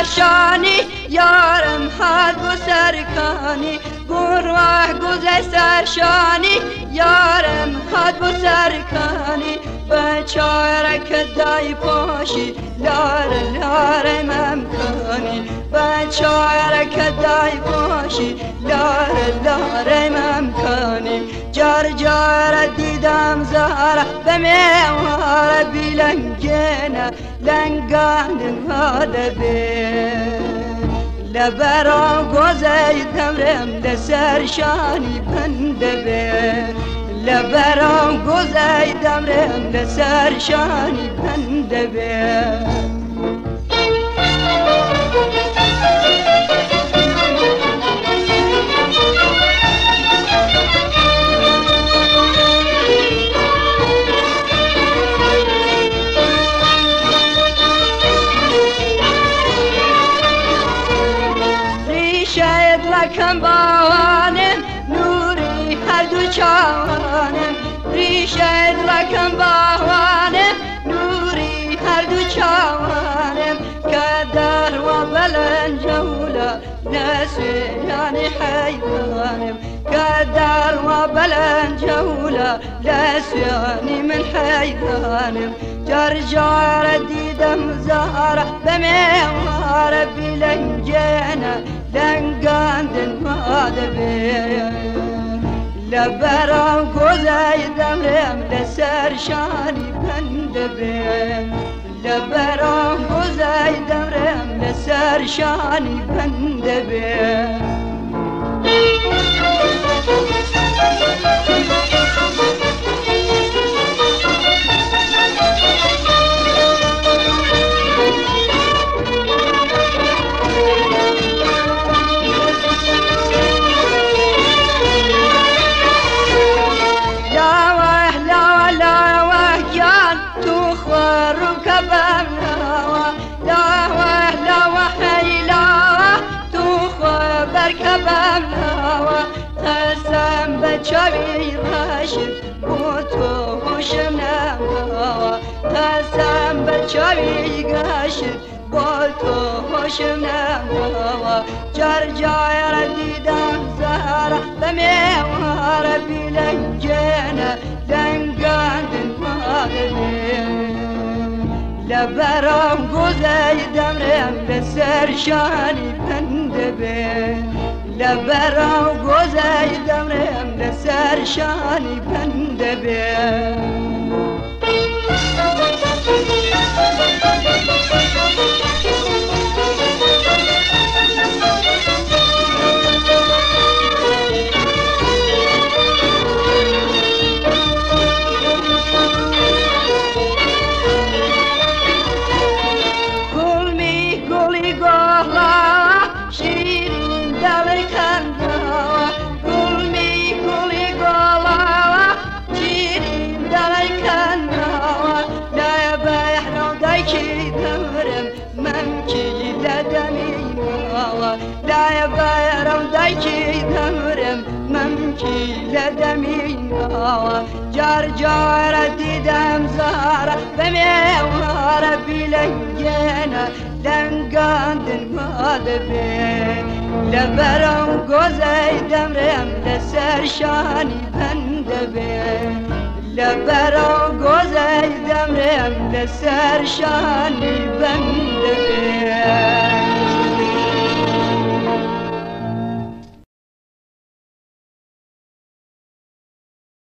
سرشانی یارم هات بو سرکانی گروه گوزه سرشانی یارم هات بو سرکانی. بچاره که دای پاشی لاره لاره ممکانی بچاره که دای پاشی لاره لاره ممکانی جار جار دیدم زهره به میواره بیلنگینه لنگان هاده لبرا گوزه دمرم لسر شانی بنده به. لبرام گوزای دمرم لسر شانی بنده به. لکم باوانم نوری هر دو چوانم ریشه لکم باوانم نوری هر دو چوانم کدر و بلند جولا نسیان حیوانم کدر و بلند جولا لسیانی من حیوانم جار جار دیدم زهره بمیوار بلنجانه لنگاندن مادبه لبرام گوزای دمرم لسر شانی بنده به لبرام گوزای دمرم لسر شانی بنده به بچاوی راشد بو تو خوشم نموا. ترسم بچاوی گاشد با تو خوشم نموا. جر جای را دیدم زهر بمیوار بیلنجنه لنگاندن مادنه لبرام گوزای دمرم لسر شانی بنده به. لبرام گوزای دمرم لسر شانی بنده به. ممكي لدمين جار جار ديدم زهرة بميوارة بلنجينا لنقاندن مادبين لبرم قوزي دمرم لسر شاني بندبين لبرم قوزي دمرم لسر شاني بندبين